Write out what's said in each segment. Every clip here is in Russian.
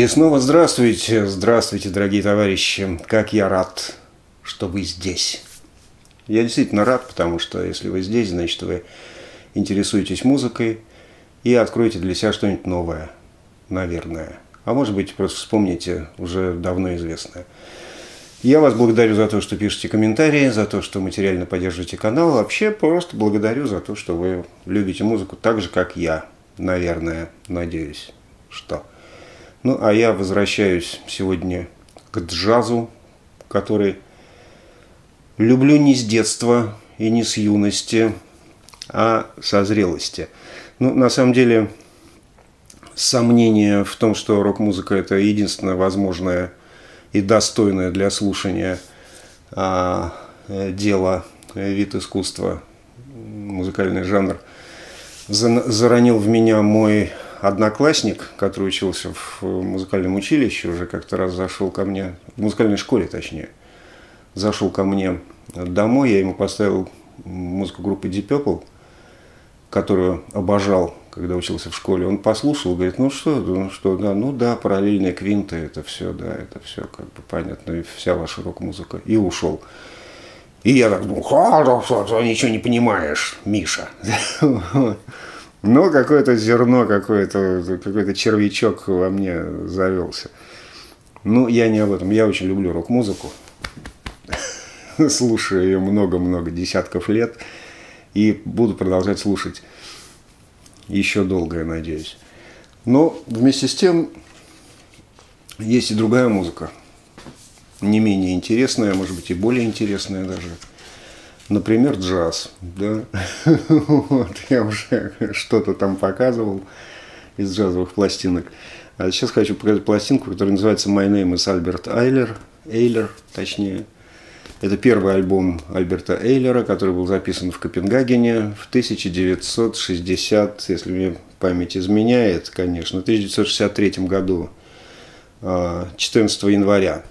И снова здравствуйте, здравствуйте, дорогие товарищи. Как я рад, что вы здесь. Я действительно рад, потому что если вы здесь, значит вы интересуетесь музыкой и откроете для себя что-нибудь новое, наверное. А может быть, просто вспомните уже давно известное. Я вас благодарю за то, что пишете комментарии, за то, что материально поддерживаете канал. Вообще просто благодарю за то, что вы любите музыку так же, как я, наверное, надеюсь, что. Ну, а я возвращаюсь сегодня к джазу, который люблю не с детства и не с юности, а со зрелости. Ну, на самом деле, сомнение в том, что рок-музыка – это единственное возможное и достойное для слушания а, дело, вид искусства, музыкальный жанр, заронил в меня мой одноклассник, который учился в музыкальном училище, уже как-то раз зашел ко мне, в музыкальной школе точнее, зашел ко мне домой, я ему поставил музыку группы Deep Purple, которую обожал, когда учился в школе. Он послушал, говорит, ну что, ну что, да, ну да, параллельные квинты, это все, да, это все как бы понятно, и вся ваша рок-музыка. И ушел. И я так ха, ничего не понимаешь, Миша. Но какое-то зерно, какой-то какой червячок во мне завелся. Ну, я не об этом. Я очень люблю рок-музыку. Слушаю ее много-много десятков лет. И буду продолжать слушать еще долго, я надеюсь. Но вместе с тем есть и другая музыка. Не менее интересная, может быть, и более интересная даже. Например, джаз, да. вот, я уже что-то там показывал из джазовых пластинок. А сейчас хочу показать пластинку, которая называется «My name is Albert Эйлер», Эйлер, точнее. Это первый альбом Альберта Эйлера, который был записан в Копенгагене в 1960, если мне память изменяет, конечно, в 1963 году, 14 а, января,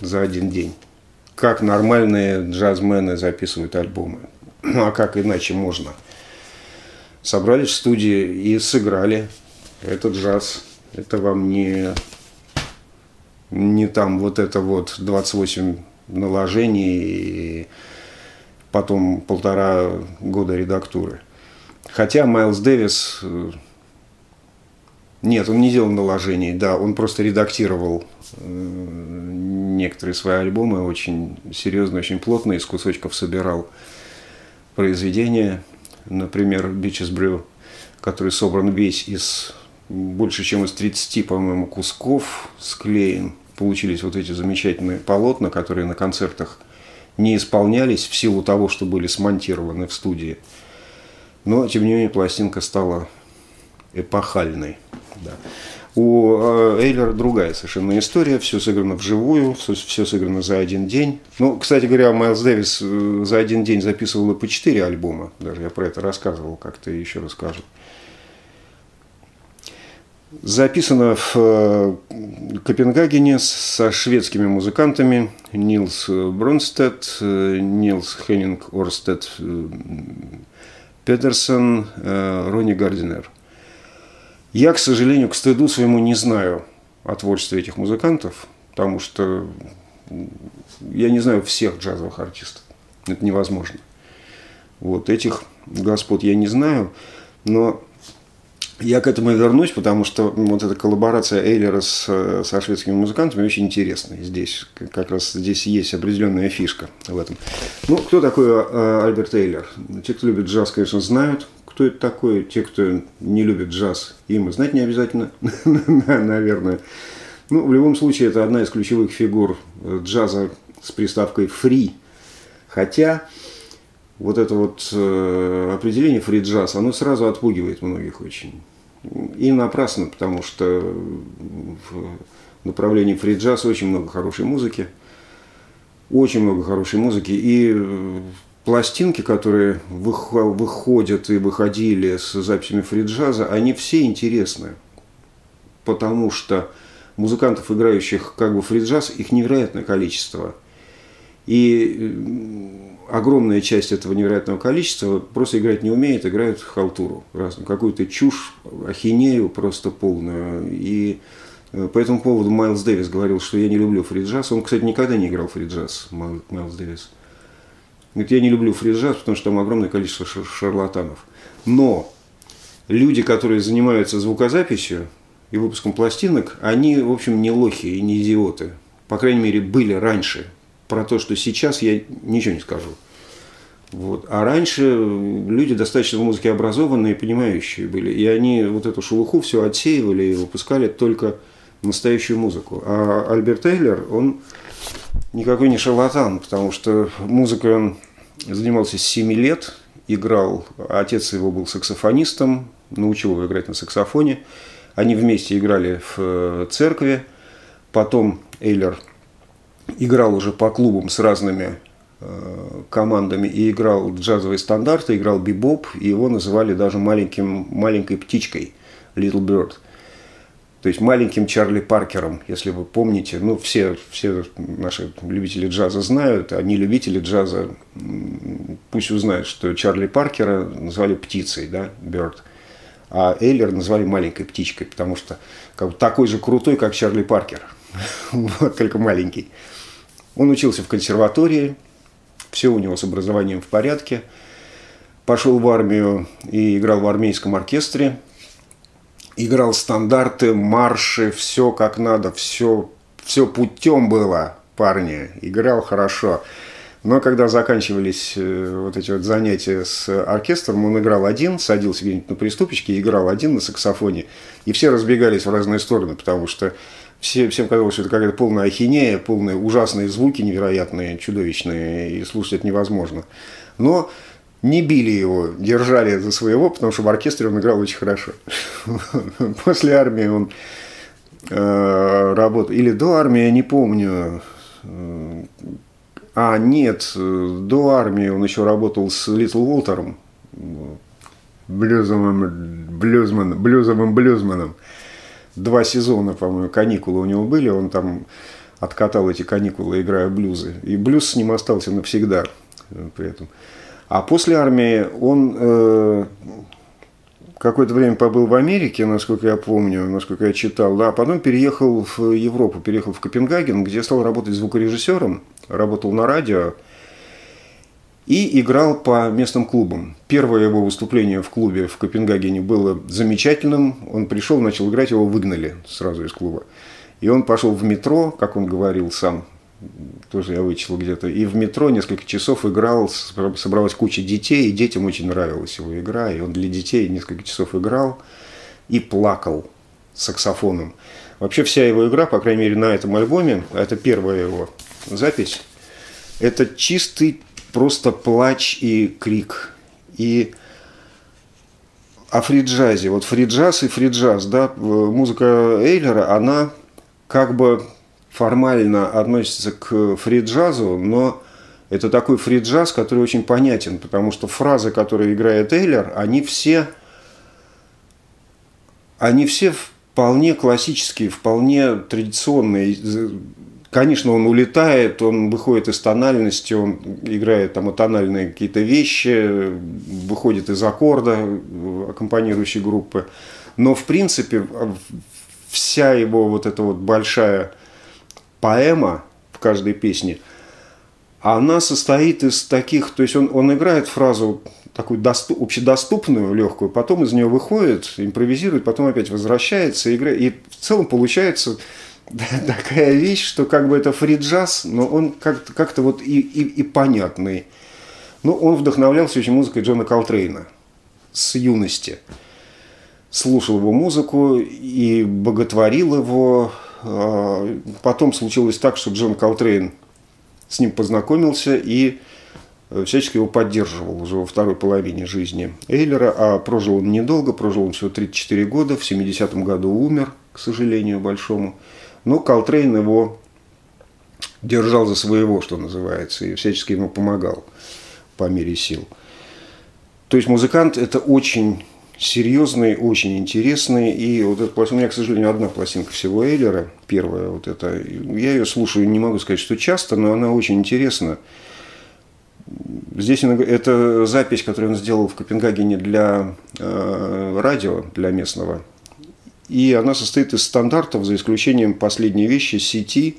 за один день как нормальные джазмены записывают альбомы. Ну а как иначе можно? Собрались в студии и сыграли. Это джаз. Это вам не, не там вот это вот 28 наложений и потом полтора года редактуры. Хотя Майлз Дэвис э, нет, он не делал наложений, да, он просто редактировал э, некоторые свои альбомы очень серьезно, очень плотно из кусочков собирал произведения. Например, Beaches Brew, который собран весь из больше, чем из 30, по-моему, кусков склеен. Получились вот эти замечательные полотна, которые на концертах не исполнялись в силу того, что были смонтированы в студии. Но, тем не менее, пластинка стала эпохальной. Да. У э, Эйлера другая совершенно история, все сыграно вживую, все сыграно за один день. Ну, кстати говоря, Майлз Дэвис э, за один день записывал и по четыре альбома, даже я про это рассказывал, как-то еще расскажу. Записано в э, Копенгагене со шведскими музыкантами Нилс Бронстед, Нилс Хеннинг Орстед Петерсон, Ронни Гардинер – я, к сожалению, к стыду своему не знаю о творчестве этих музыкантов, потому что я не знаю всех джазовых артистов. Это невозможно. Вот этих господ я не знаю, но я к этому вернусь, потому что вот эта коллаборация Эйлера с, со шведскими музыкантами очень интересная. Здесь как раз здесь есть определенная фишка в этом. Ну, кто такой э, Альберт Эйлер? Те, кто любит джаз, конечно, знают кто это такой. Те, кто не любит джаз, им и знать не обязательно, наверное. Ну, в любом случае, это одна из ключевых фигур джаза с приставкой «фри». Хотя вот это вот э, определение фри-джаз, оно сразу отпугивает многих очень. И напрасно, потому что в направлении фри-джаз очень много хорошей музыки. Очень много хорошей музыки. И пластинки, которые выходят и выходили с записями фриджаза, они все интересны, потому что музыкантов, играющих как бы фриджаз, их невероятное количество. И огромная часть этого невероятного количества просто играть не умеет, играют халтуру разную, какую-то чушь, ахинею просто полную. И Э, по этому поводу Майлз Дэвис говорил, что я не люблю фри-джаз. Он, кстати, никогда не играл фри-джаз, Майлз Дэвис. Говорит, я не люблю фри-джаз, потому что там огромное количество шарлатанов. Но люди, которые занимаются звукозаписью и выпуском пластинок, они, в общем, не лохи и не идиоты. По крайней мере, были раньше. Про то, что сейчас, я ничего не скажу. Вот. А раньше люди достаточно в музыке образованные, понимающие были. И они вот эту шелуху все отсеивали и выпускали только настоящую музыку. А Альберт Тейлер, он никакой не шарлатан, потому что музыкой он занимался с 7 лет, играл, отец его был саксофонистом, научил его играть на саксофоне. Они вместе играли в э, церкви. Потом Эйлер играл уже по клубам с разными э, командами и играл джазовые стандарты, играл бибоп, и его называли даже маленьким, маленькой птичкой, Little Bird – то есть маленьким Чарли Паркером, если вы помните. Ну, все, все наши любители джаза знают, а не любители джаза пусть узнают, что Чарли Паркера назвали птицей, да, Bird. А Эйлер назвали маленькой птичкой, потому что как такой же крутой, как Чарли Паркер, только маленький. Он учился в консерватории, все у него с образованием в порядке. Пошел в армию и играл в армейском оркестре – играл стандарты, марши, все как надо, все, все путем было, парни. Играл хорошо. Но когда заканчивались э, вот эти вот занятия с оркестром, он играл один, садился где-нибудь на приступочке, играл один на саксофоне, и все разбегались в разные стороны, потому что все, всем казалось, что это какая-то полная ахинея, полные ужасные звуки невероятные, чудовищные, и слушать это невозможно. Но не били его, держали за своего, потому что в оркестре он играл очень хорошо. После армии он э, работал, или до армии, я не помню. А, нет, до армии он еще работал с Литл Уолтером, блюзовым, блюзман, блюзовым блюзманом. Два сезона, по-моему, каникулы у него были, он там откатал эти каникулы, играя блюзы. И блюз с ним остался навсегда при этом. А после армии он э, какое-то время побыл в Америке, насколько я помню, насколько я читал, да, а потом переехал в Европу, переехал в Копенгаген, где стал работать звукорежиссером, работал на радио и играл по местным клубам. Первое его выступление в клубе в Копенгагене было замечательным. Он пришел, начал играть, его выгнали сразу из клуба. И он пошел в метро, как он говорил сам, тоже я вычислил где-то, и в метро несколько часов играл, собралась куча детей, и детям очень нравилась его игра, и он для детей несколько часов играл и плакал саксофоном. Вообще вся его игра, по крайней мере на этом альбоме, это первая его запись, это чистый просто плач и крик. И о фриджазе, вот фриджаз и фриджаз, да, музыка Эйлера, она как бы формально относится к фри-джазу, но это такой фри-джаз, который очень понятен, потому что фразы, которые играет Эйлер, они все, они все вполне классические, вполне традиционные. Конечно, он улетает, он выходит из тональности, он играет там тональные какие-то вещи, выходит из аккорда аккомпанирующей группы. Но, в принципе, вся его вот эта вот большая поэма в каждой песне, она состоит из таких, то есть он, он играет фразу такую доступ, общедоступную, легкую, потом из нее выходит, импровизирует, потом опять возвращается, играет, и в целом получается такая вещь, что как бы это фри-джаз, но он как-то как вот и, и, и понятный. Ну, он вдохновлялся очень музыкой Джона Колтрейна с юности. Слушал его музыку и боготворил его, потом случилось так, что Джон Колтрейн с ним познакомился и э, всячески его поддерживал уже во второй половине жизни Эйлера, а прожил он недолго, прожил он всего 34 года, в 70-м году умер, к сожалению, большому. Но Колтрейн его держал за своего, что называется, и всячески ему помогал по мере сил. То есть музыкант – это очень серьезный, очень интересный. И вот эта пластинка, у меня, к сожалению, одна пластинка всего Эйлера, первая вот эта. Я ее слушаю, не могу сказать, что часто, но она очень интересна. Здесь это запись, которую он сделал в Копенгагене для э, радио, для местного. и она состоит из стандартов, за исключением последней вещи «Сети»,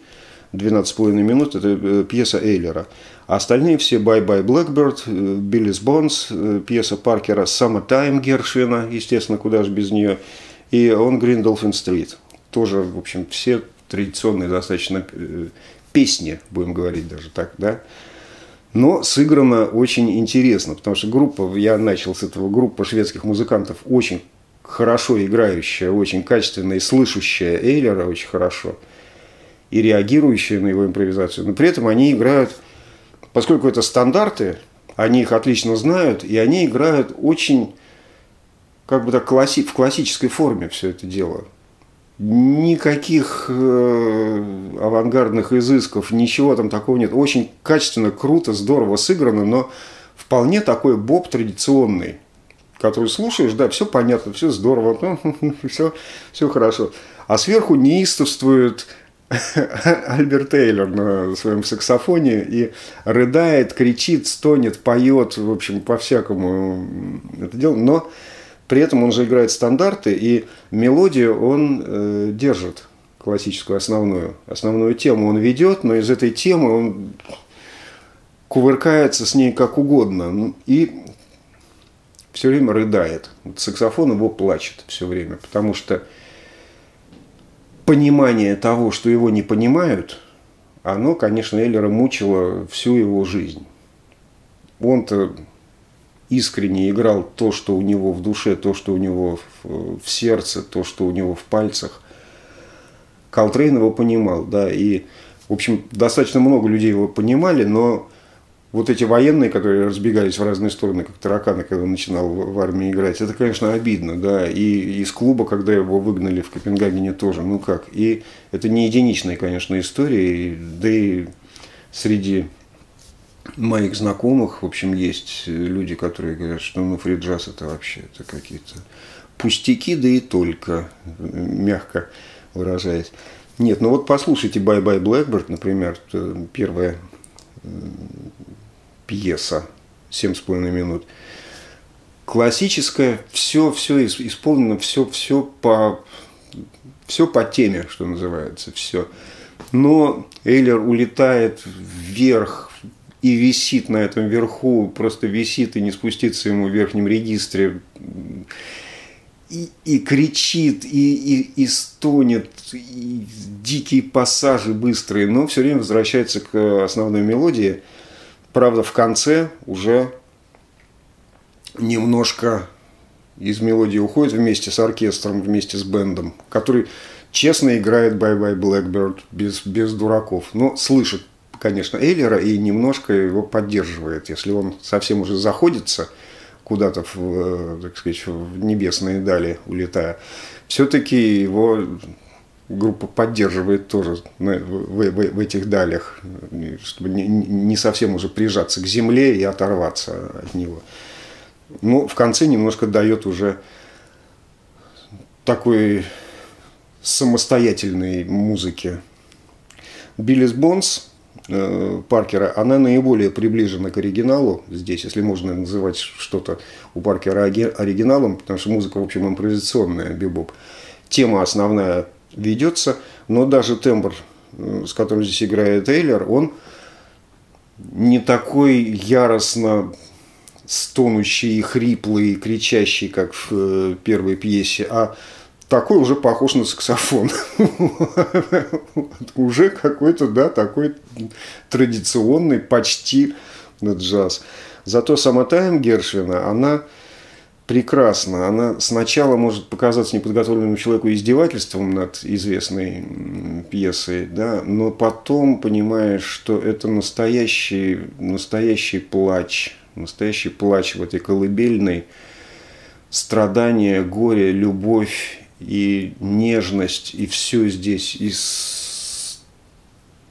12,5 минут, это э, пьеса Эйлера. А остальные все «Bye Bye Blackbird», «Биллис Бонс», пьеса Паркера «Summertime» Гершвина, естественно, куда же без нее, и «On Green Dolphin Street». Тоже, в общем, все традиционные достаточно песни, будем говорить даже так, да, но сыграно очень интересно, потому что группа, я начал с этого, группа шведских музыкантов очень хорошо играющая, очень качественная и слышащая Эйлера очень хорошо, и реагирующая на его импровизацию, но при этом они играют, поскольку это стандарты, они их отлично знают, и они играют очень, как бы так, класси в классической форме все это дело никаких э, авангардных изысков, ничего там такого нет. Очень качественно, круто, здорово сыграно, но вполне такой боб традиционный, который слушаешь, да, все понятно, все здорово, все, все хорошо. А сверху неистовствует Альберт Тейлор на своем саксофоне и рыдает, кричит, стонет, поет, в общем, по-всякому это дело. Но при этом он же играет стандарты, и мелодию он э, держит классическую основную. Основную тему он ведет, но из этой темы он кувыркается с ней как угодно. Ну, и все время рыдает. Саксофон его плачет все время, потому что понимание того, что его не понимают, оно, конечно, Эллера мучило всю его жизнь. Он-то искренне играл то, что у него в душе, то, что у него в, сердце, то, что у него в пальцах. Колтрейн его понимал, да, и, в общем, достаточно много людей его понимали, но вот эти военные, которые разбегались в разные стороны, как тараканы, когда он начинал в армии играть, это, конечно, обидно, да, и из клуба, когда его выгнали в Копенгагене тоже, ну как, и это не единичная, конечно, история, да и среди моих знакомых, в общем, есть люди, которые говорят, что ну, фриджаз это вообще это какие-то пустяки, да и только, мягко выражаясь. Нет, ну вот послушайте «Bye Bye Blackbird», например, первая пьеса, семь с половиной минут. Классическая, все, все исполнено, все, все по, все по теме, что называется, все. Но Эйлер улетает вверх, и висит на этом верху, просто висит и не спуститься ему в верхнем регистре, и, и кричит, и, и, и стонет, и дикие пассажи быстрые, но все время возвращается к основной мелодии. Правда, в конце уже немножко из мелодии уходит вместе с оркестром, вместе с бендом, который честно играет «Bye Bye Blackbird» без, без дураков, но слышит конечно, Эйлера и немножко его поддерживает. Если он совсем уже заходится куда-то, в, э, так сказать, в небесные дали улетая, все-таки его группа поддерживает тоже в, в, в этих далях, чтобы не, не совсем уже прижаться к земле и оторваться от него. Но в конце немножко дает уже такой самостоятельной музыки. Биллис Бонс Э, Паркера, она наиболее приближена к оригиналу здесь, если можно называть что-то у Паркера оригиналом, потому что музыка, в общем, импровизационная, бибоп. Тема основная ведется, но даже тембр, с которым здесь играет Тейлор, он не такой яростно стонущий, хриплый, кричащий, как в э, первой пьесе, а такой уже похож на саксофон. Уже какой-то, да, такой традиционный почти джаз. Зато сама Тайм Гершвина, она прекрасна. Она сначала может показаться неподготовленному человеку издевательством над известной пьесой, да, но потом понимаешь, что это настоящий, настоящий плач, настоящий плач в этой колыбельной, страдание, горе, любовь и нежность, и все здесь, и с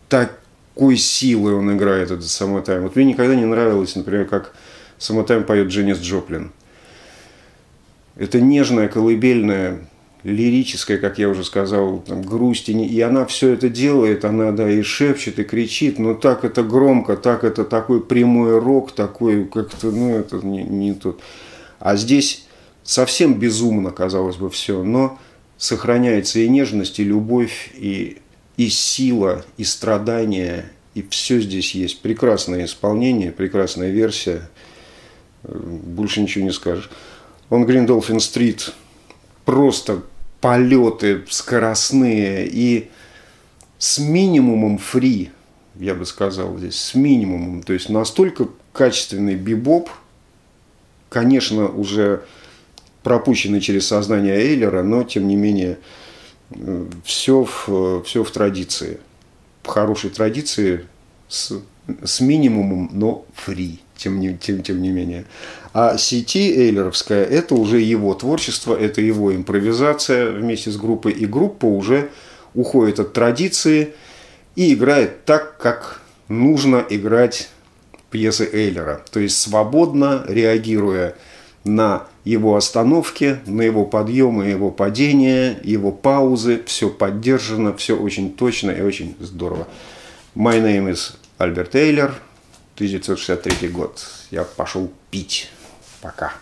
такой силой он играет этот самотайм. Вот мне никогда не нравилось, например, как самотайм поет Дженнис Джоплин. Это нежная, колыбельная, лирическая, как я уже сказал, там, грусть, и, она все это делает, она, да, и шепчет, и кричит, но так это громко, так это такой прямой рок, такой, как-то, ну, это не, не тот. А здесь совсем безумно, казалось бы, все, но сохраняется и нежность, и любовь, и, и сила, и страдания, и все здесь есть. Прекрасное исполнение, прекрасная версия. Больше ничего не скажешь. Он Dolphin Street просто полеты скоростные и с минимумом фри, я бы сказал здесь, с минимумом. То есть настолько качественный бибоп, конечно, уже пропущенный через сознание Эйлера, но тем не менее все в, все в традиции. В хорошей традиции с, с минимумом, но фри, тем не, тем, тем не менее. А сети эйлеровская – это уже его творчество, это его импровизация вместе с группой, и группа уже уходит от традиции и играет так, как нужно играть пьесы Эйлера. То есть свободно реагируя на его остановки, на его подъемы, его падения, его паузы. Все поддержано, все очень точно и очень здорово. My name is Альберт Эйлер, 1963 год. Я пошел пить. Пока.